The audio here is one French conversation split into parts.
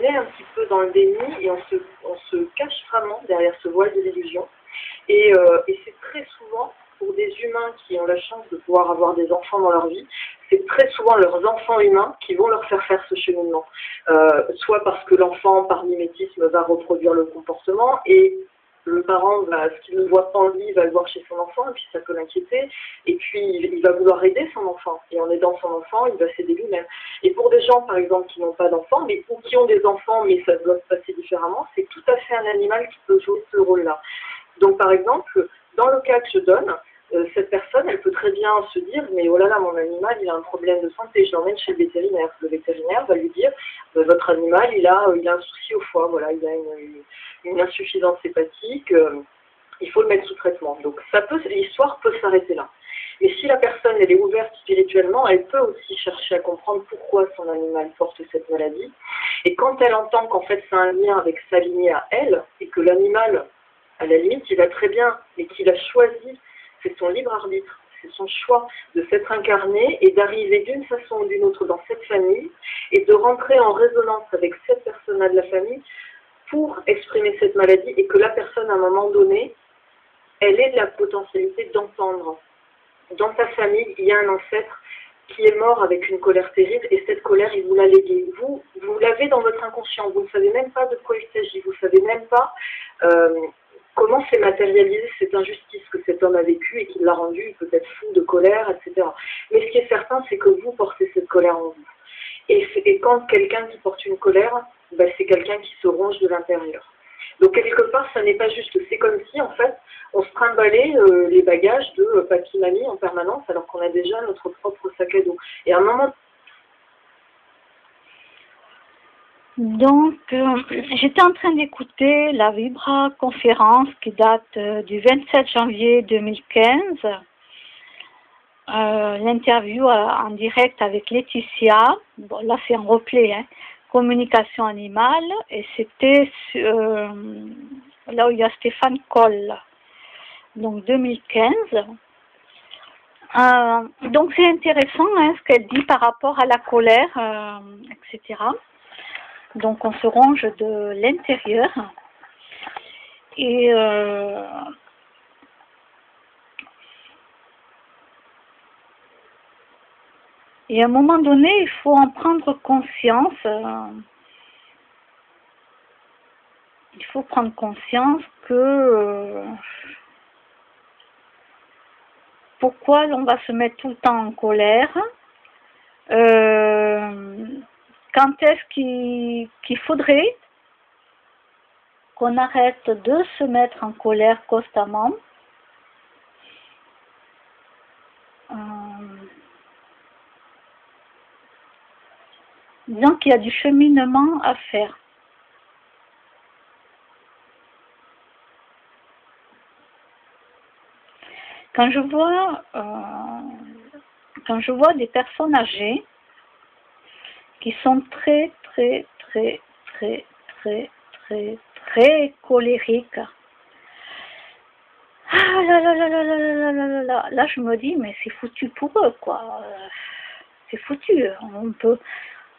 on est un petit peu dans le déni et on se, cache vraiment derrière ce voile de l'illusion. Et, euh, et c'est très souvent pour des humains qui ont la chance de pouvoir avoir des enfants dans leur vie, c'est très souvent leurs enfants humains qui vont leur faire faire ce cheminement. Euh, soit parce que l'enfant, par mimétisme, va reproduire le comportement et le parent, bah, ce qu'il ne voit pas en lui, va le voir chez son enfant, et puis ça peut l'inquiéter. Et puis, il va vouloir aider son enfant. Et en aidant son enfant, il va s'aider lui-même. Et pour des gens, par exemple, qui n'ont pas d'enfants, mais ou qui ont des enfants, mais ça doit se passer différemment, c'est tout à fait un animal qui peut jouer ce rôle-là. Donc, par exemple, dans le cas que je donne, euh, cette personne, elle peut très bien se dire, mais oh là là, mon animal, il a un problème de santé, je l'emmène chez le vétérinaire. Le vétérinaire va lui dire, euh, votre animal, il a, il a un souci au foie, voilà, il a une, insuffisance hépatique, euh, il faut le mettre sous traitement. Donc l'histoire peut s'arrêter là. Mais si la personne elle est ouverte spirituellement, elle peut aussi chercher à comprendre pourquoi son animal porte cette maladie. Et quand elle entend qu'en fait c'est un lien avec sa lignée à elle, et que l'animal, à la limite, il va très bien, mais qu'il a choisi c'est son libre arbitre, c'est son choix de s'être incarné et d'arriver d'une façon ou d'une autre dans cette famille et de rentrer en résonance avec cette personne-là de la famille pour exprimer cette maladie et que la personne, à un moment donné, elle ait la potentialité d'entendre. Dans sa famille, il y a un ancêtre qui est mort avec une colère terrible et cette colère, il vous l'a léguée. Vous, vous l'avez dans votre inconscient, vous ne savez même pas de quoi il s'agit, vous ne savez même pas euh, comment s'est matérialisée cette injustice que cet homme a vécue et qui l'a rendu peut-être fou de colère, etc. Mais ce qui est certain, c'est que vous portez cette colère en vous. Et, quand quelqu'un qui porte une colère, ben, c'est quelqu'un qui se ronge de l'intérieur. Donc quelque part, ça n'est pas juste. C'est comme si, en fait, on se trimballait euh, les bagages de euh, papy mamie en permanence, alors qu'on a déjà notre propre sac à dos. Et à un moment Donc, euh, j'étais en train d'écouter la Vibra conférence qui date euh, du 27 janvier 2015. Euh, l'interview en direct avec Laetitia. Bon, là, c'est un replay. Hein, communication animale. Et c'était là où il y a Stéphane Coll. Donc, 2015. donc, c'est intéressant hein, ce qu'elle dit par rapport à la colère, etc. Donc on se ronge de l'intérieur. Et euh, et à un moment donné, il faut en prendre conscience. Euh, il faut prendre conscience que euh, pourquoi on va se mettre tout le temps en colère. Quand est-ce qu'il faudrait qu'on arrête de se mettre en colère constamment euh, disons qu'il y a du cheminement à faire. Quand je vois, euh, quand je vois des personnes âgées qui sont très, très, très, très, très, très, très colériques. Ah là là là là là là là là là là, je me dis, mais c'est foutu pour eux, quoi. C'est foutu. On peut,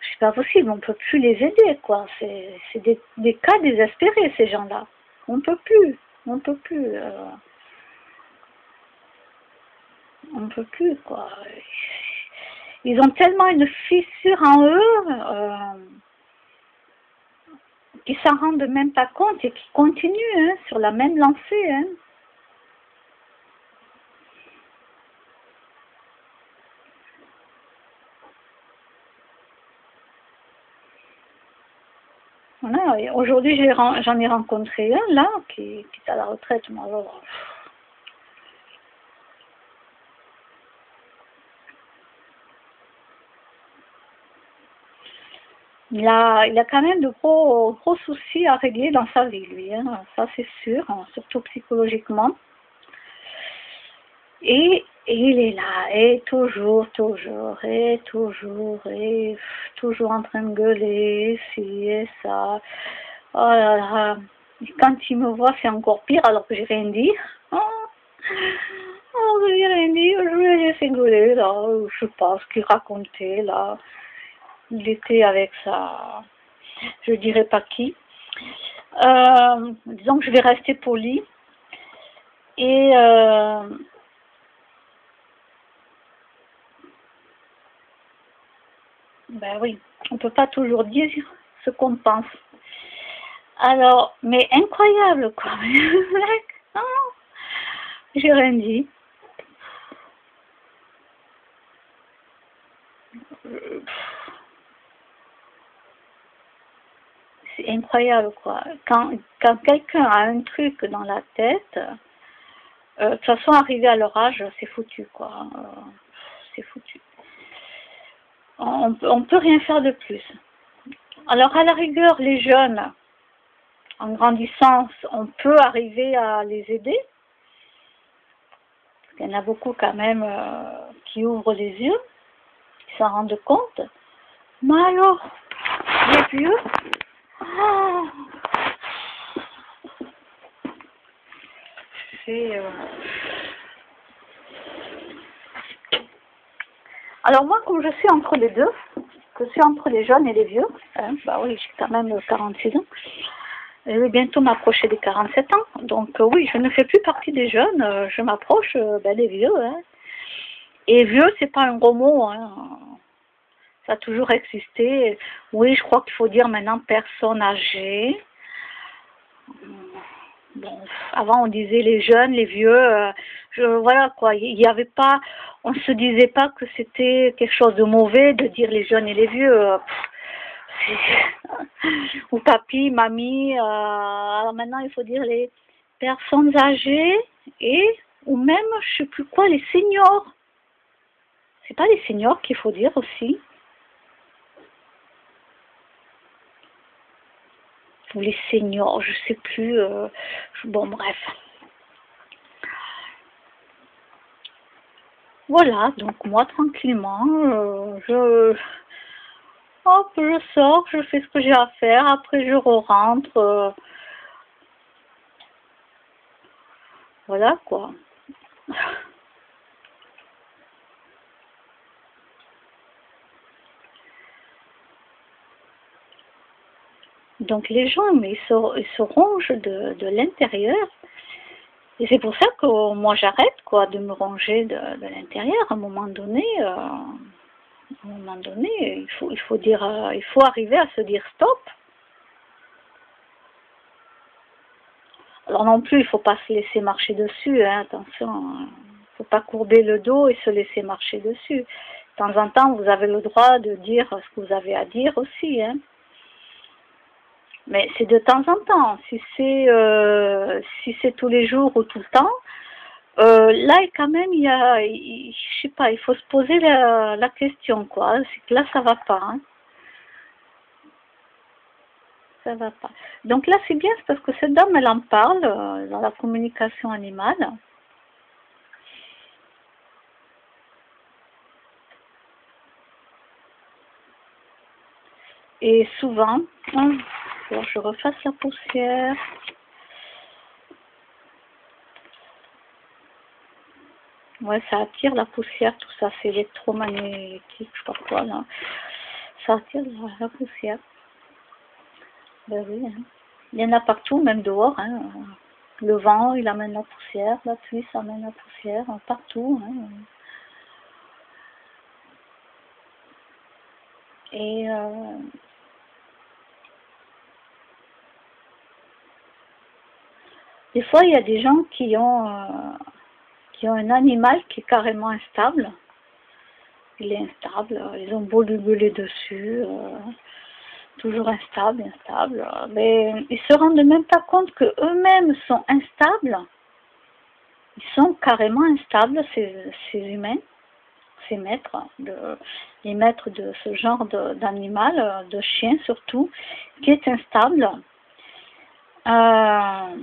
c'est pas possible, on peut plus les aider, quoi. C'est des, des cas désespérés, ces gens-là. On peut plus, on peut plus. Euh, on peut plus, quoi ils ont tellement une fissure en eux euh, qu'ils s'en rendent même pas compte et qui continuent hein, sur la même lancée. Hein. Voilà, aujourd'hui j'en ai rencontré un là qui, qui est à la retraite. Moi, alors, il a, il a quand même de gros, gros soucis à régler dans sa vie, lui. Hein. Ça, c'est sûr, hein, surtout psychologiquement. Et, il est là, et toujours, toujours, et toujours, et toujours en train de gueuler, si et ça. Oh là là. Quand il me voit, c'est encore pire alors que j'ai rien dit. Oh, oh j'ai rien dit, je vais laisser gueuler, là. Je sais pas ce qu'il racontait, là il était avec sa, je dirais pas qui. Euh, disons que je vais rester poli. Et euh, ben oui, on peut pas toujours dire ce qu'on pense. Alors, mais incroyable quoi. J'ai rien dit. C'est incroyable quoi. Quand, quand quelqu'un a un truc dans la tête, de toute façon, arrivé à leur âge, c'est foutu quoi. Euh, c'est foutu. On, on peut rien faire de plus. Alors à la rigueur, les jeunes, en grandissant, on peut arriver à les aider. Il y en a beaucoup quand même euh, qui ouvrent les yeux, qui s'en rendent compte. Mais alors, les vieux. Euh, alors moi, comme je suis entre les deux, que je suis entre les jeunes et les vieux, hein, bah oui, j'ai quand même 46 ans, je vais bientôt m'approcher des 47 ans. Donc euh, oui, je ne fais plus partie des jeunes, euh, je m'approche euh, ben, des vieux. Hein. Et vieux, c'est pas un gros mot. Hein. Ça a toujours existé. Oui, je crois qu'il faut dire maintenant personne âgée. Bon, avant on disait les jeunes, les vieux. je, voilà quoi. Il n'y avait pas, on ne se disait pas que c'était quelque chose de mauvais de dire les jeunes et les vieux ou papy, mamie. Euh, alors maintenant, il faut dire les personnes âgées et ou même, je sais plus quoi, les seniors. C'est pas les seniors qu'il faut dire aussi. Les seniors, je sais plus. Euh, bon, bref. Voilà, donc moi tranquillement, euh, je Hop, je sors, je fais ce que j'ai à faire, après je rentre. Euh. Voilà quoi. Donc les gens, mais ils se, ils se rongent de, l'intérieur. Et c'est pour ça que moi j'arrête quoi de me ronger de, l'intérieur. À un moment donné, euh, à un moment donné, il faut, il faut dire, euh, il faut arriver à se dire stop. Alors non plus, il faut pas se laisser marcher dessus, hein, attention. Ne faut pas courber le dos et se laisser marcher dessus. De temps en temps, vous avez le droit de dire ce que vous avez à dire aussi. Hein. Mais c'est de temps en temps. Si c'est euh, si c'est tous les jours ou tout le temps, euh, là, quand même, il y a, je sais pas, il faut se poser la, la question, quoi. C'est que là, ça va pas. Hein. Ça va pas. Donc là, c'est bien, parce que cette dame, elle en parle euh, dans la communication animale. Et souvent, je refasse la poussière. Ouais, ça attire la poussière, tout ça, c'est électromagnétique, je sais pas quoi. Ça attire la, poussière. Ben oui, hein. Il y en a partout, même dehors, hein. Le vent, il amène la poussière, la pluie, ça amène la poussière, partout, hein. Et euh, des fois, il y a des gens qui ont euh, qui ont un animal qui est carrément instable. Il est instable, ils ont beau lui gueuler dessus, euh, toujours instable, instable, mais ils se rendent même pas compte que eux-mêmes sont instables. Ils sont carrément instables, ces, ces humains, ces maîtres, de, les maîtres de ce genre d'animal, de, chien surtout, qui est instable. Euh,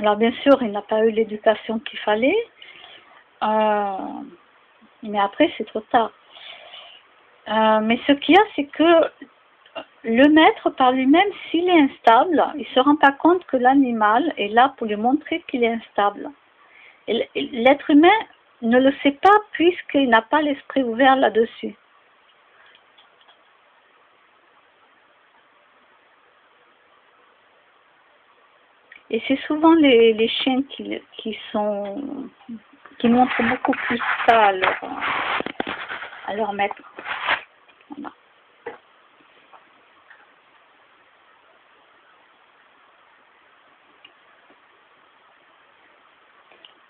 alors bien sûr, il n'a pas eu l'éducation qu'il fallait, euh, mais après c'est trop tard. Euh, mais ce qu'il y a, c'est que le maître par lui-même, s'il est instable, il ne se rend pas compte que l'animal est là pour lui montrer qu'il est instable. L'être humain ne le sait pas puisqu'il n'a pas l'esprit ouvert là-dessus. Et c'est souvent les, les chiens qui, qui sont qui montrent beaucoup plus ça à leur, à leur maître. Voilà.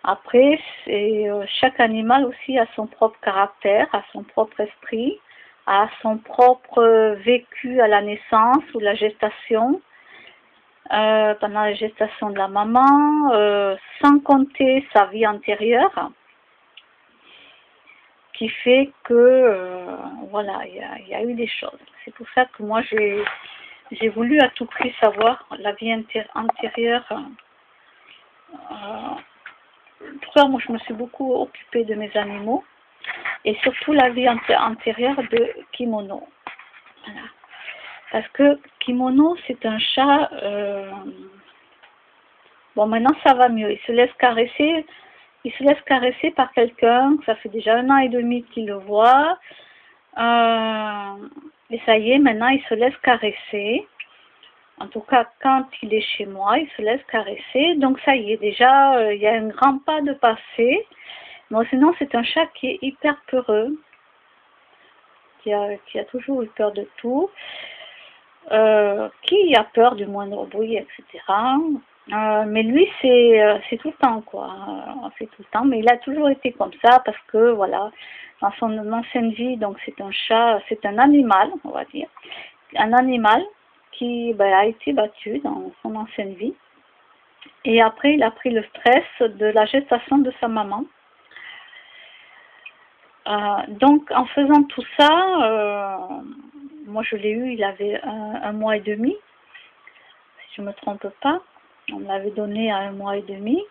Après, euh, chaque animal aussi a son propre caractère, a son propre esprit, a son propre vécu à la naissance ou la gestation, euh, pendant la gestation de la maman, euh, sans compter sa vie antérieure, qui fait que, voilà, il y, a eu des choses. C'est pour ça que moi, j'ai voulu à tout prix savoir la vie antérieure pourquoi moi je me suis beaucoup occupée de mes animaux et surtout la vie antérieure de Kimono. Parce que Kimono, c'est un chat. Euh, bon, maintenant ça va mieux. Il se laisse caresser. Il se laisse caresser par quelqu'un. Ça fait déjà un an et demi qu'il le voit. Euh, et ça y est, maintenant il se laisse caresser. En tout cas, quand il est chez moi, il se laisse caresser. Donc ça y est, déjà, euh, il y a un grand pas de passé. Mais sinon, c'est un chat qui est hyper peureux, qui a toujours eu peur de tout, euh, qui a peur du moindre bruit, etc. Euh, mais lui, c'est tout le temps, quoi. c'est tout le temps. Mais il a toujours été comme ça parce que, voilà, dans son ancienne vie, donc c'est un chat, c'est un animal, on va dire. Un animal qui ben, a été battu dans son ancienne vie. Et après, il a pris le stress de la gestation de sa maman. Euh, donc, en faisant tout ça, euh, moi je l'ai eu, il avait un, mois et demi, si je ne me trompe pas. On l'avait donné à un mois et demi.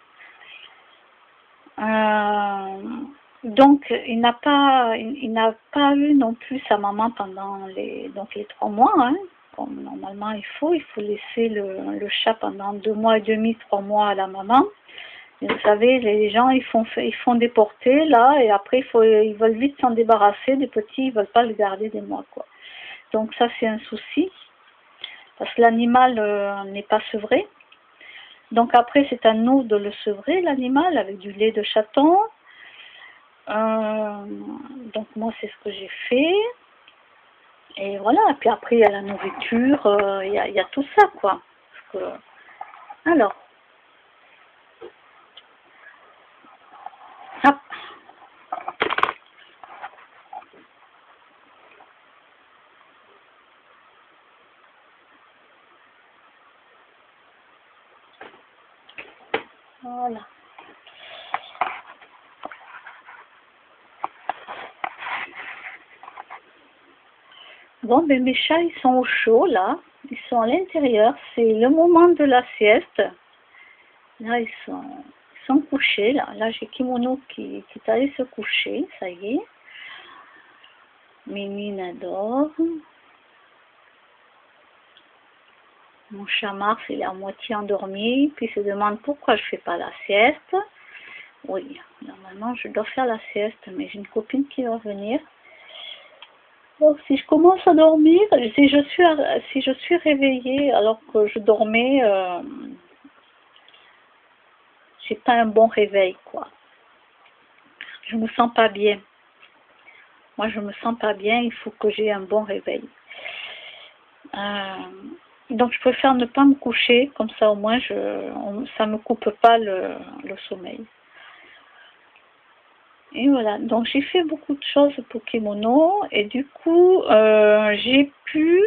Euh, donc, il n'a pas, il, n'a pas eu non plus sa maman pendant les, donc les trois mois. Hein comme normalement il faut. Il faut laisser le, le, chat pendant deux mois et demi, trois mois à la maman. Vous savez, les gens, ils font, ils font déporter là, et après, il faut, ils veulent vite s'en débarrasser des petits, ils veulent pas le garder des mois, quoi. Donc ça, c'est un souci, parce que l'animal euh, n'est pas sevré. Donc après, c'est à nous de le sevrer, l'animal, avec du lait de chaton. Euh, donc moi, c'est ce que j'ai fait. Et voilà, et puis après, il y a la nourriture, euh, il, y y a, tout ça, quoi. Que... Alors. Hop. Bon, ben mes chats, ils sont au chaud, là. Ils sont à l'intérieur. C'est le moment de la sieste. Là, ils sont, couchés, là. Là, j'ai Kimono qui, est allé se coucher, ça y est. Mimi adore. Mon chat Mars, il est à moitié endormi, puis il se demande pourquoi je fais pas la sieste. Oui, normalement, je dois faire la sieste, mais j'ai une copine qui va venir si je commence à dormir, si je suis, si réveillée alors que je dormais, euh, j'ai pas un bon réveil, quoi. Je me sens pas bien. Moi, je me sens pas bien, il faut que j'ai un bon réveil. Euh, donc, je préfère ne pas me coucher, comme ça au moins, je, ça me coupe pas le sommeil. Et voilà, donc j'ai fait beaucoup de choses pour Kimono et du coup euh, j'ai pu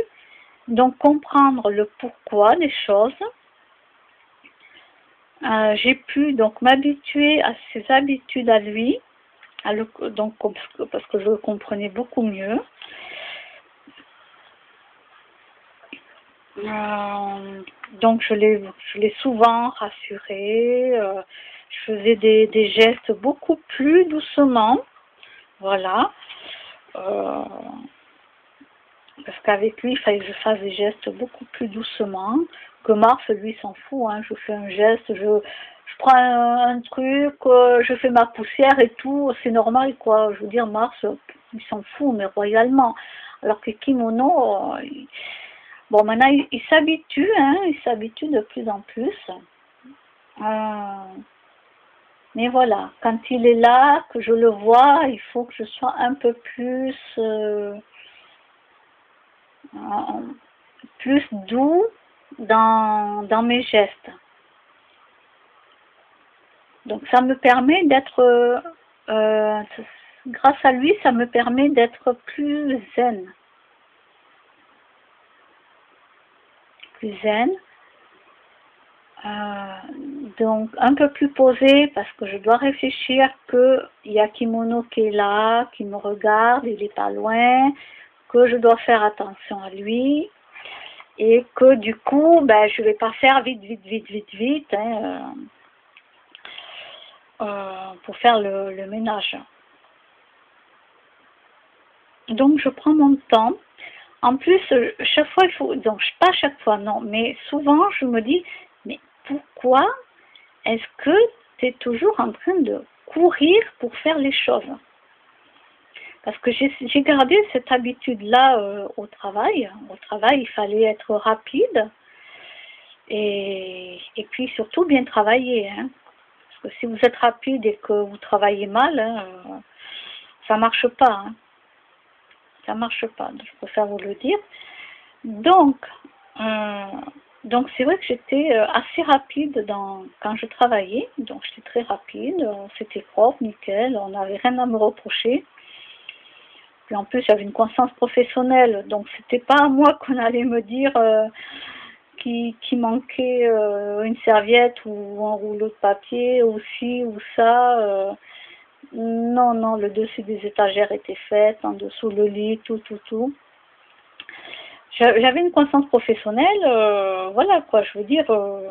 donc comprendre le pourquoi des choses. Euh, j'ai pu donc m'habituer à ses habitudes à lui, à le, donc parce que je le comprenais beaucoup mieux. Euh, donc je l'ai souvent rassuré je faisais des, gestes beaucoup plus doucement. Voilà. Euh, parce qu'avec lui, il fallait que je fasse des gestes beaucoup plus doucement. Que Mars, lui, s'en fout. Hein. Je fais un geste, je, je prends un, truc, euh, je fais ma poussière et tout. C'est normal, quoi. Je veux dire, Mars, il s'en fout, mais royalement. Alors que Kimono, bon, maintenant, il, s'habitue, hein. Il s'habitue de plus en plus. Euh, mais voilà, quand il est là, que je le vois, il faut que je sois un peu plus, euh, plus doux dans, dans mes gestes. Donc ça me permet d'être, euh, grâce à lui, ça me permet d'être plus zen. Zen. Euh, donc un peu plus posé parce que je dois réfléchir que y a Kimono qui est là, qui me regarde, il est pas loin, que je dois faire attention à lui et que du coup ben je vais pas faire vite vite vite vite vite hein, euh, euh, pour faire le, le ménage. Donc je prends mon temps. En plus, chaque fois, il faut, donc pas chaque fois, non, mais souvent, je me dis, pourquoi est-ce que tu es toujours en train de courir pour faire les choses? Parce que j'ai gardé cette habitude-là euh, au travail. Au travail, il fallait être rapide et, puis surtout bien travailler. Hein. Parce que si vous êtes rapide et que vous travaillez mal, hein, euh, ça marche pas. Hein. Ça marche pas, je préfère vous le dire. Donc, euh, donc c'est vrai que j'étais euh, assez rapide dans, quand je travaillais, donc j'étais très rapide, euh, c'était propre, nickel, on n'avait rien à me reprocher. Puis en plus j'avais une conscience professionnelle, donc c'était pas à moi qu'on allait me dire qu'il qui manquait une serviette ou un rouleau de papier ou ci ou ça. Non, non, le dessus des étagères était fait, en dessous le lit, tout, tout, tout j'avais une conscience professionnelle, euh, voilà quoi, je veux dire, euh,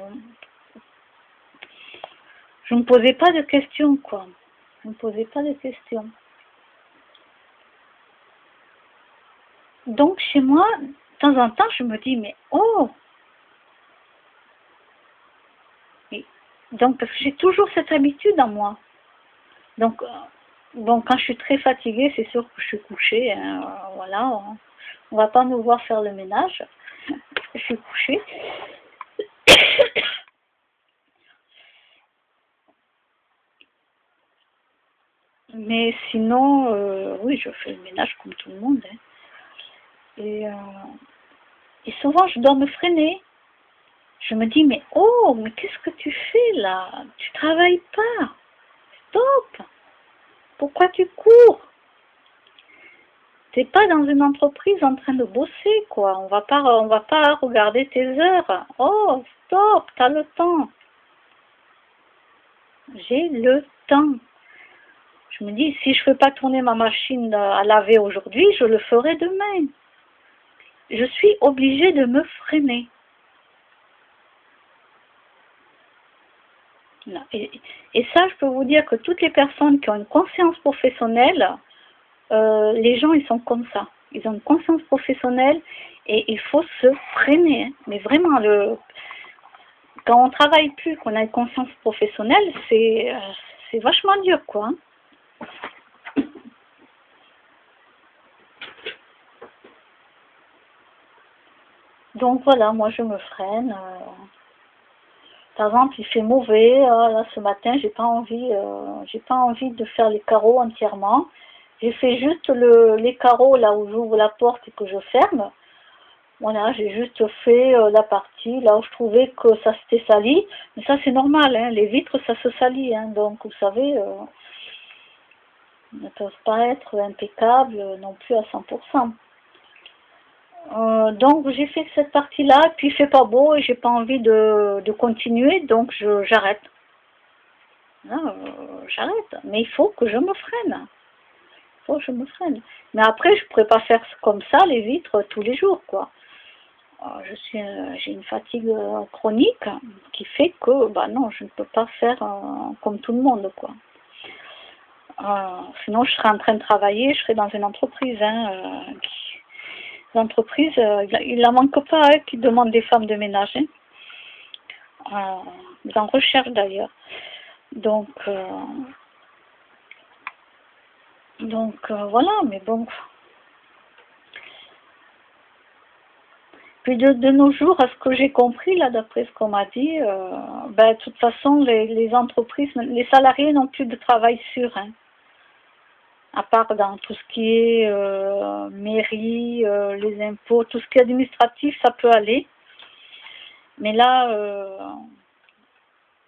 je ne me posais pas de questions quoi, je ne me posais pas de questions. Donc chez moi, de temps en temps, je me dis, mais oh Donc j'ai toujours cette habitude en moi. Donc, euh, bon, quand je suis très fatiguée, c'est sûr que je suis couchée, hein, voilà. On va pas nous voir faire le ménage. Je suis couchée. Mais sinon, euh, oui, je fais le ménage comme tout le monde. Hein. Et, euh, et souvent, je dois me freiner. Je me dis, mais oh, mais qu'est-ce que tu fais là? Tu travailles pas. Stop. Pourquoi tu cours? T'es pas dans une entreprise en train de bosser, quoi. On va pas, va pas regarder tes heures. Oh, stop, t'as le temps. J'ai le temps. Je me dis, si je fais pas tourner ma machine à laver aujourd'hui, je le ferai demain. Je suis obligée de me freiner. Et, ça, je peux vous dire que toutes les personnes qui ont une conscience professionnelle, euh, les gens, ils sont comme ça. Ils ont une conscience professionnelle et il faut se freiner. Mais vraiment, le... quand on travaille plus, qu'on a une conscience professionnelle, c'est euh, vachement dur, quoi. Hein. Donc voilà, moi je me freine. Euh. Par exemple, il fait mauvais. là, ce matin, j'ai pas envie, j'ai pas envie de faire les carreaux entièrement. J'ai fait juste le, les carreaux là où j'ouvre la porte et que je ferme. Voilà, j'ai juste fait euh, la partie là où je trouvais que ça s'était sali. Mais ça c'est normal, hein, les vitres ça se salit. Hein, donc vous savez, euh, ne peuvent pas être impeccables non plus à 100%. Euh, donc j'ai fait cette partie-là, puis il fait pas beau et j'ai pas envie de, de continuer, donc j'arrête. j'arrête. Mais il faut que je me freine faut je me freine. Mais après, je pourrais pas faire comme ça les vitres tous les jours, quoi. Euh, je suis, euh, j'ai une fatigue euh, chronique qui fait que, bah non, je ne peux pas faire comme tout le monde, quoi. sinon, je serais en train de travailler, je serais dans une entreprise, hein, l'entreprise, il n'en manque pas hein, qui demande des femmes de ménage. Hein. ils en recherchent d'ailleurs. Donc, donc euh, voilà, mais bon. Puis de, nos jours, à ce que j'ai compris, là, d'après ce qu'on m'a dit, euh, ben, de toute façon, les, les entreprises, les salariés n'ont plus de travail sûr. Hein. À part dans tout ce qui est euh, mairie, euh, les impôts, tout ce qui est administratif, ça peut aller. Mais là, euh,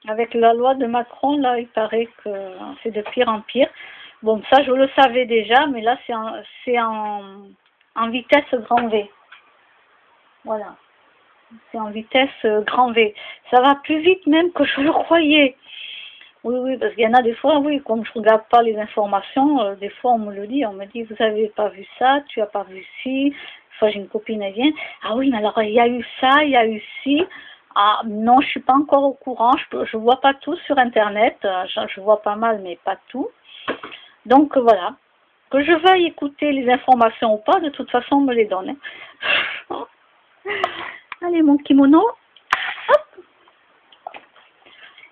avec la loi de Macron, là, il paraît que c'est de pire en pire. Bon, ça, je le savais déjà, mais là, c'est en, en, en vitesse grand V. Voilà. C'est en vitesse grand V. Ça va plus vite même que je le croyais. Oui, oui, parce qu'il y en a des fois, oui, comme je regarde pas les informations, euh, des fois on me le dit, on me dit, vous avez pas vu ça, tu as pas vu ci. Fois j'ai une copine, elle vient, ah oui, mais alors il y a eu ça, il y a eu ci. Ah non, je suis pas encore au courant, je, je vois pas tout sur internet, euh, je, je vois pas mal, mais pas tout. Donc voilà, que je veuille écouter les informations ou pas, de toute façon on me les donne. hein. Allez mon kimono,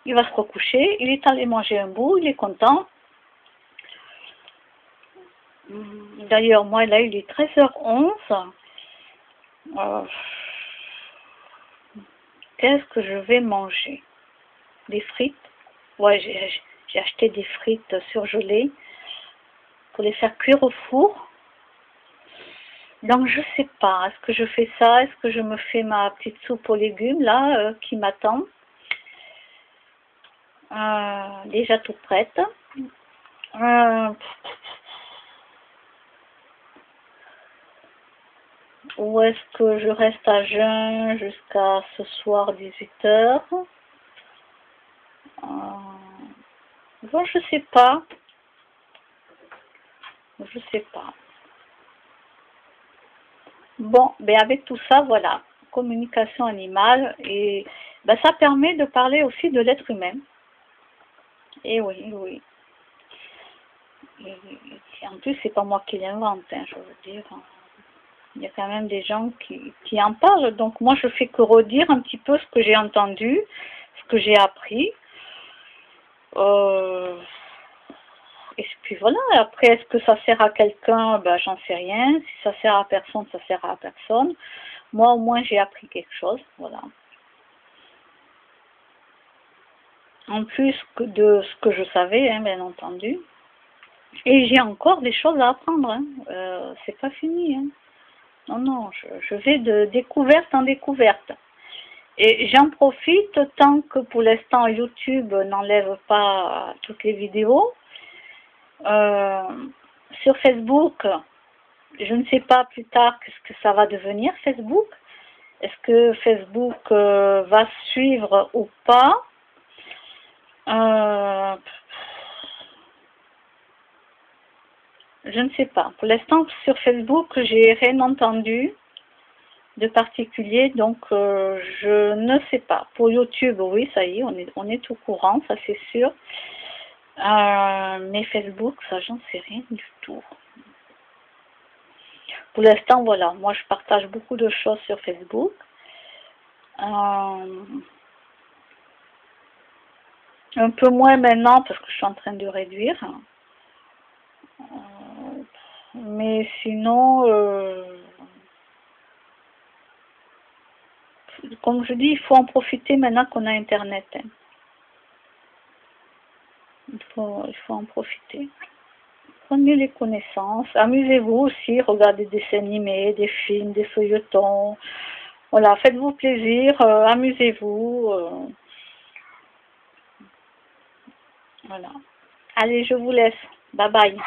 il va se recoucher, il est allé manger un bout, il est content. Hum, D'ailleurs, moi, là, il est 13h11. Euh, Qu'est-ce que je vais manger? Des frites? Ouais, j'ai acheté des frites surgelées pour les faire cuire au four. Donc, je sais pas. Est-ce que je fais ça? Est-ce que je me fais ma petite soupe aux légumes, là, euh, qui m'attend? Euh, déjà toute prête. Euh, ou est-ce que je reste à jeun jusqu'à ce soir 18h euh, Bon, je sais pas. Je sais pas. Bon, ben avec tout ça, voilà, communication animale et ben, ça permet de parler aussi de l'être humain. Et oui, oui. Et, en plus, c'est pas moi qui l'invente, hein, je veux dire. Il y a quand même des gens qui, qui en parlent. Donc moi, je fais que redire un petit peu ce que j'ai entendu, ce que j'ai appris. Euh, et puis voilà, après, est-ce que ça sert à quelqu'un? Ben, j'en sais rien. Si ça sert à personne, ça sert à personne. Moi, au moins, j'ai appris quelque chose. Voilà. En plus de ce que je savais, hein, bien entendu. Et j'ai encore des choses à apprendre. Hein. Euh, c'est pas fini. Hein. Non, non, je, je vais de découverte en découverte. Et j'en profite tant que pour l'instant YouTube n'enlève pas toutes les vidéos. Euh, sur Facebook, je ne sais pas plus tard ce que ça va devenir Facebook. Est-ce que Facebook euh, va suivre ou pas? Euh, Je ne sais pas. Pour l'instant, sur Facebook, j'ai rien entendu de particulier, donc euh, je ne sais pas. Pour YouTube, oui, ça y est, on est, au courant, ça c'est sûr. Euh, mais Facebook, ça, j'en sais rien du tout. Pour l'instant, voilà, moi je partage beaucoup de choses sur Facebook. Euh, un peu moins maintenant parce que je suis en train de réduire. Euh, mais sinon, euh, comme je dis, il faut en profiter maintenant qu'on a Internet. hein. Il faut, il faut en profiter. Prenez les connaissances. Amusez-vous aussi. Regardez des dessins animés, des films, des feuilletons. Voilà, faites-vous plaisir. euh, Amusez-vous. Voilà. Allez, je vous laisse. Bye bye.